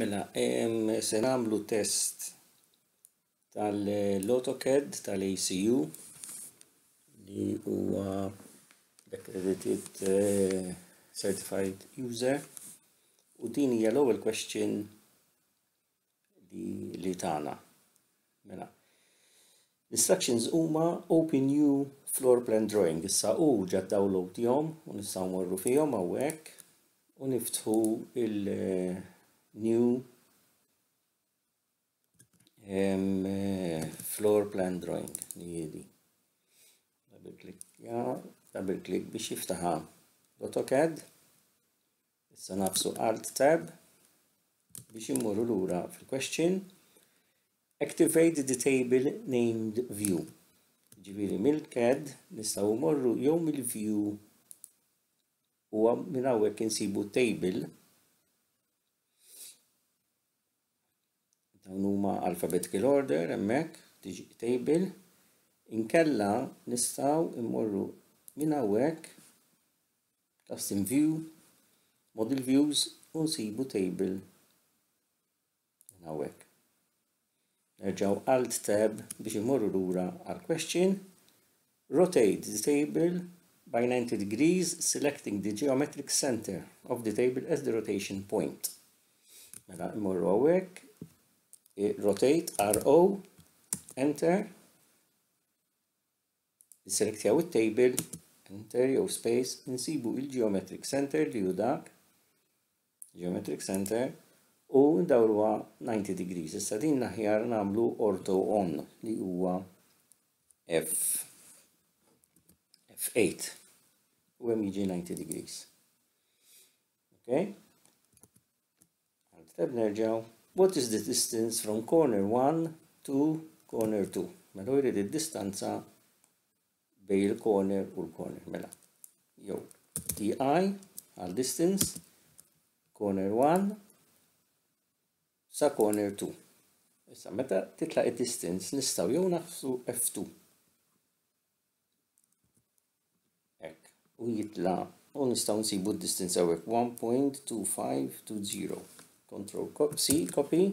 Mela, se nagħmlu test tal-AutoCAD tal-ACU li huwa accredited eh, certified user u din hija l-ewwel question li, li tagħna. Mela. L-instructions huma open new floor plan drawing. Issa u ġa download jom u nistgħu morru fihom hawnhekk u niftħu il-new eh, eh, floor plan drawing li jedi. Double click, ja, double click biex jiftaħa l-AutoCAD. Issa nagħfsu Alt Tab biex immorru lura fil-question. Activate the table named view. Ġifieri mill-CAD nistgħu mmorru jew mill-view u minn hawnhekk insibu table dawn huma alphabetical order hemmhekk tiġi table inkella nistgħu immorru minn hawnhekk Custom View, Model Views u nsibu Table hawnhekk. Nerġgħu Alt Tab biex imorru lura għal Question. Rotate the table by 90 degrees selecting the geometric center of the table as the rotation point. Mela imorru hawnhekk rotate RO enter Nisselektjaw it-table, enter jew space, insibu il-geometric center li hu dak, geometric center, u ndawruha 90 degrees. Issa din l-aħjar nagħmlu orto on li huwa F F8 u hemm jiġi 90 degrees. Okay? Għaldaqstant nerġgħu, What is the distance from corner 1 to corner 2? Mela u jrid id-distanza bejn il-corner u l-corner. Mela, jew ti għal distance corner 1 sa corner 2. Issa meta titlaq id-distance nistgħu jew naħsu F2 Hekk, u jitla' u nistgħu nsibu d-distance hawnhekk 1.2520. Control C, copy,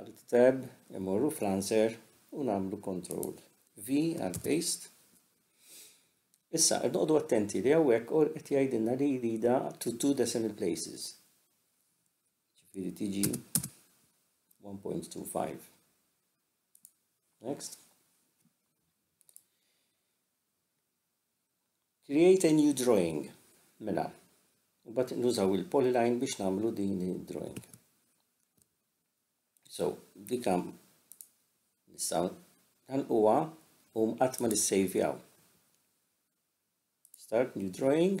Alt Tab, imorru fl-answer u nagħmlu Control V għal paste. Issa, qed noqogħdu attenti li hawnhekk or qed jgħidilna li jrida to two decimal places. Ġifieri tiġi 1.25. Next. Create a new drawing. Mela. U bat nużaw il-polyline biex namlu din il-drawing. So, dikam nistaw dan uwa u mqatma nissejvjaw. Start new drawing.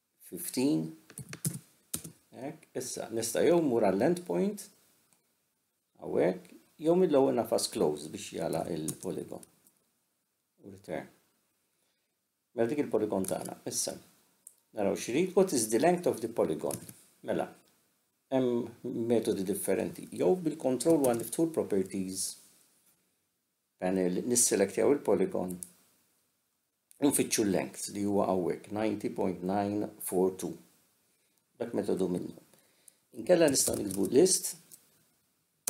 15. Hekk, issa nista' jew mur għall-endpoint hawnhekk jew mill-ewwel nafas close biex jala il-poligon. U return. Mela dik il-poligon tagħna. Issa naraw xrid what is the length of the polygon. Mela, hemm metodi differenti. Jew bil-control one tool properties panel nisselektjaw il-polygon u nfittxu l-length li huwa hawnhekk 90.942. Dak metodu minnu. Inkella nistgħu nikdbu list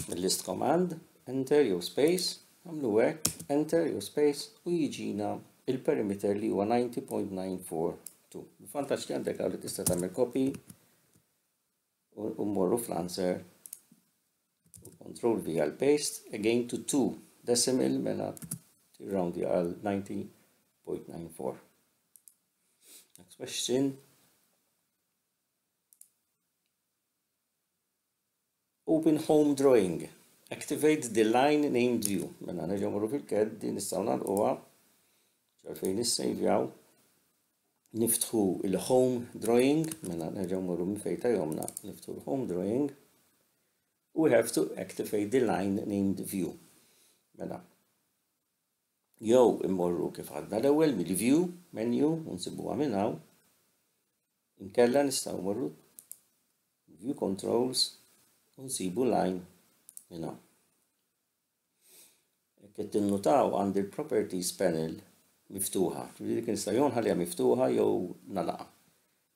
mill-list command, enter jew space, nagħmlu hekk, enter jew space u jiġina il-perimeter li huwa 90.942. Il-vantaġġ li għandek għal tista' tagħmel copy u mmorru fl-answer u control V għal paste again to 2 decimal mela tirroundi għal 90.94. Next question. Open home drawing. Activate the line named view. Mela nerġgħu morru fil-ked din nistgħu nagħlquha ċarfejn nissejvjaw. Niftħu il-home drawing, mela nerġgħu mmorru minn fejn tajhomna, niftħu l-home drawing. We have to activate the line named view. Mela, jew immorru kif għadna l-ewwel mill-view menu u nsibuha minn hawn. Inkella nistgħu mmorru view controls u nsibu line minn hawn. Kif tinnutaw għandi l-properties panel miftuħa, ġifieri kien sta' jon ħalija miftuħa jew nalaqa.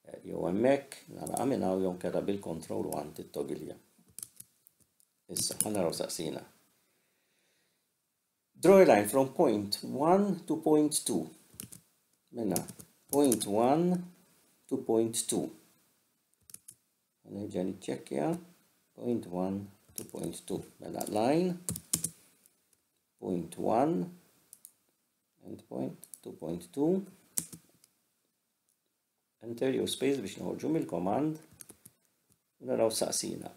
Eh, jew hemmhekk nalaqa minn hawn jew kera bil-kontrol u għand it-togilja. Issa, ħanaraw saqsina. Draw a line from point 1 to point 2. Minna, point 1 to point 2. Nerġa' niċċekkja point 1 to point 2. Mela line point 1 end point to point 2. Enter jew space biex noħorġu mill-command. Naraw saqsina.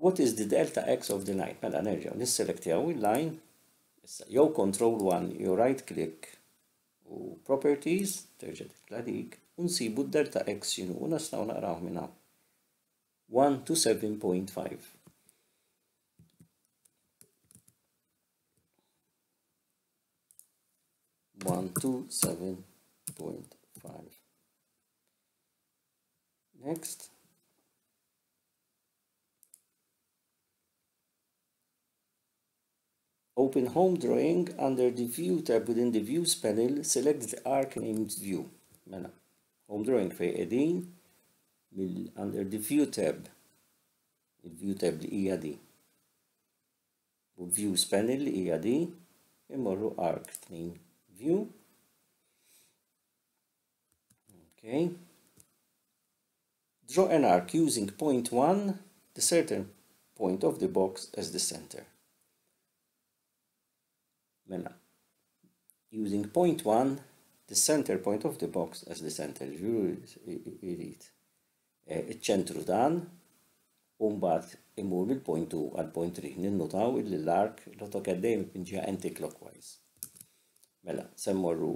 What is the delta x of the line? Mela nerġa' nisselektjaw il-line. Issa jew control 1 jew right click U properties, terġa' titla' dik, u nsibu d-dar ta' X x'inhu u nistgħu naqrawh minn hawn. 1 to 7.5. One, two, seven, point five. Next. Open home drawing under the view tab within the views panel select the arc named view. Mela, home drawing fej edin mill under the view tab il-view tab li hija di u views panel li hija di immorru arc 2 view okay Draw an arc using point 1 the certain point of the box as the center. Mela, using point 1 the center point of the box as the center, jrid eh, iċ-ċentru dan, u mbagħad imur mill-point 2 għal point 3 ninnutaw illi l-ark l-AutoCAD dejjem pinġiha anti-clockwise. Mela, semmorru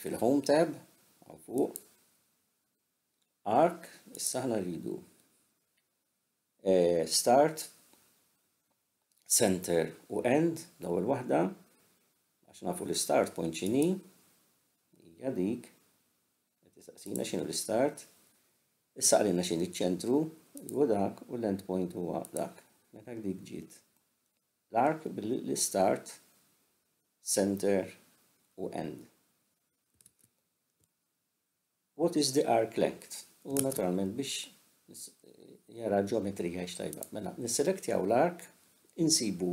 fil-home tab, għaw fuq, Ark, issa aħna rridu start, center u end, l-ewwel waħda, għax nafu l-start point xini, hija dik, qed tistaqsina x'inhu l-start, issa qalilna x'in iċ-ċentru, u dak u l-end point huwa dak. Meta dik ġiet l-ark bil-start, center u end. What is the arc length? U naturalment biex jara ġeometrija x tajba. Mela, nisselektjaw l-arc, insibu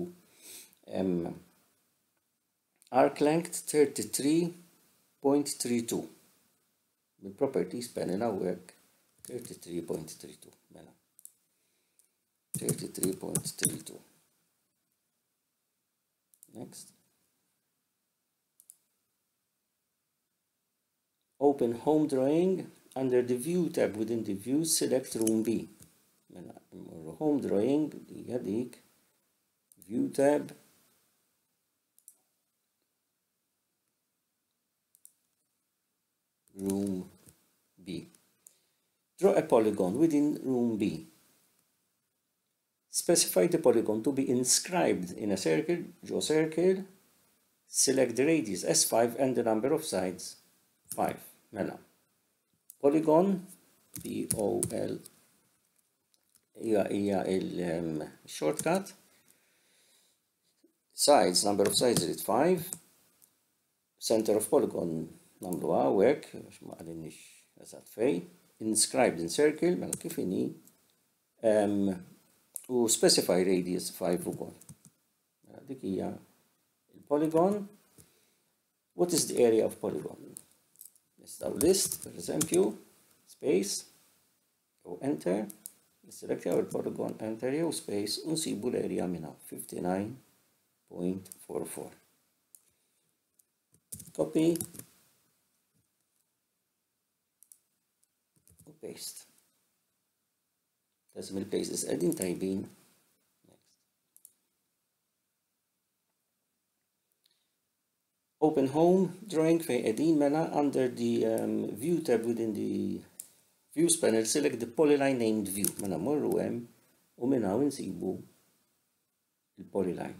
arc length 33.32 mill-properties panel hawnhekk 33.32 mela 33.32 next open home drawing under the view tab within the view select room B home drawing view tab room B draw a polygon within room B specify the polygon to be inscribed in a circle draw circle select the radius as 5 and the number of sides 5 Mela, polygon, P-O-L, ija, ija il-shortcut. Sides, number of sides is 5. F'Center of Polygon nagħmluha hawnhekk, għax ma qalinniex eżatt fej. Inscribed in circle, mela kif inhi. U specify radius 5 ukoll. Mela dik hija il-polygon. What is the area of polygon? Nistaw list, per eżempju, space, u enter, niselektjaw il-polygon enter jew space u nsibu l-area minna 59.44. Copy. U paste. Lazim il-pages qegħdin tajbin. Next. Open home drawing fej qegħdin mela under the um, view tab within the views panel select the polyline named view mela morru hemm u minn hawn insibu il-polyline.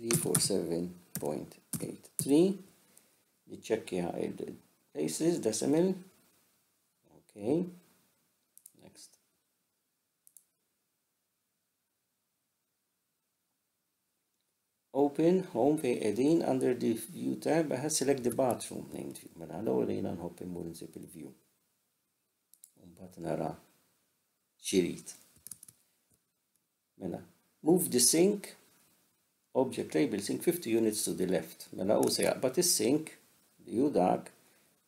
347.83 niċċekkja il-places decimal ok next open home fej edin under the view tab I have select the bathroom named view mela l-ewwel jina nħobb immur nsib il-view mbagħad nara xirid Mela, move the sink object label sink 50 units to the left. Mela u se jaqbad is-sink li hu dak.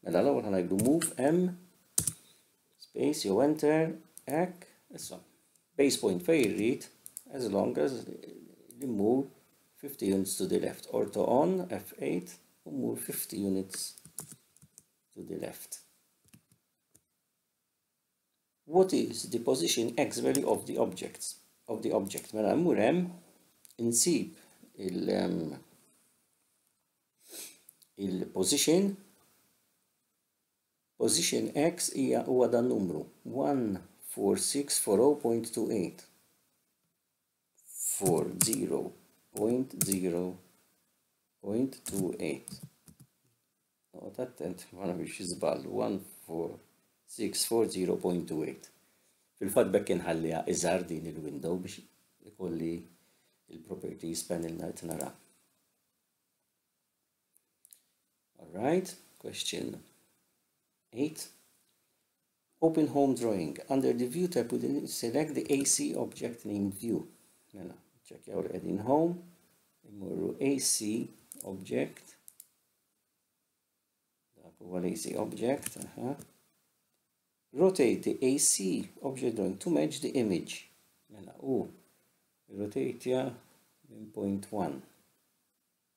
Mela l-ewwel ħanajdu move M space jew enter hekk. Issa, base point fejn irrid as long as li mmur 50 units to the left. Orto on F8 u mmur 50 units to the left. What is the position x-value of the objects? Of the object. Mela mmur hemm insib il- um, il-position position x hija huwa dan numru 1464.28. for 0.0.28 Noqgħod attent ma nagħmilx żball 14640.28 Fil-fatt bekk inħalliha iżgħar din il-window biex ikolli il-properties panel ngħid nara. Alright, question 8. Open home drawing. Under the view tab, select the AC object named view. Mela, ċekjaw li qegħdin home, immorru AC object. Dak huwa l-AC object, aha. Rotate the AC object drawing to match the image. Mela, u rotate ja minn point 1.